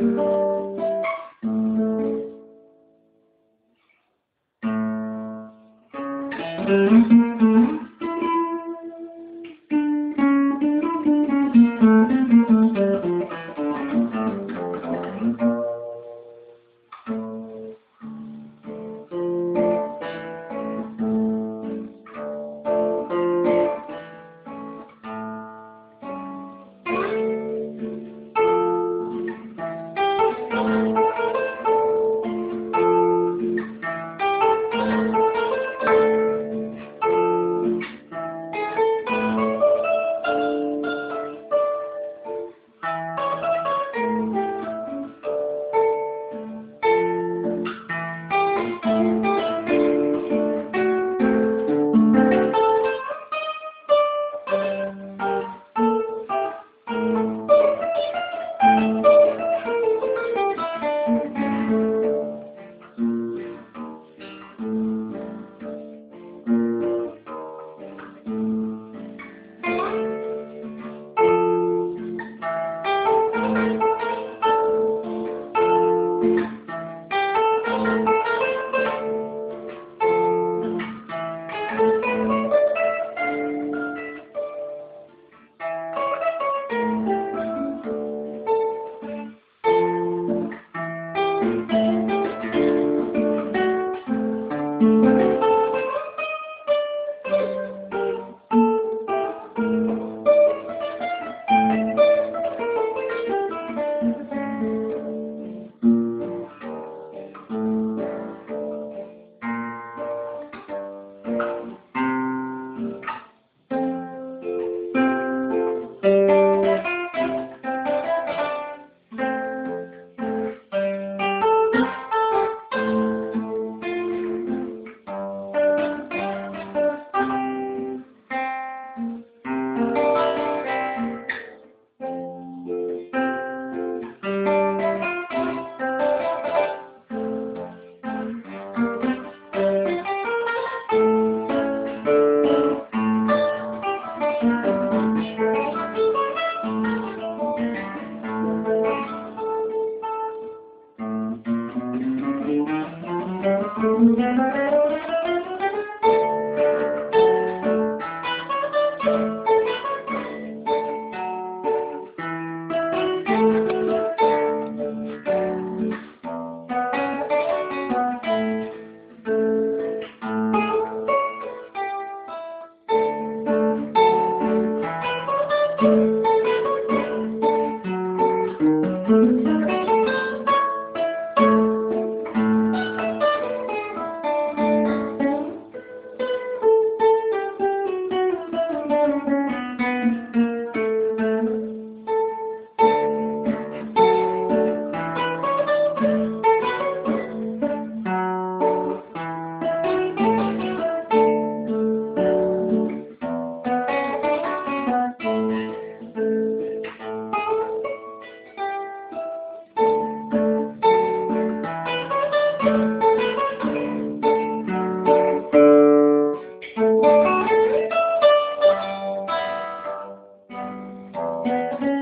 Thank ừ. you. thank you Thank Thank you.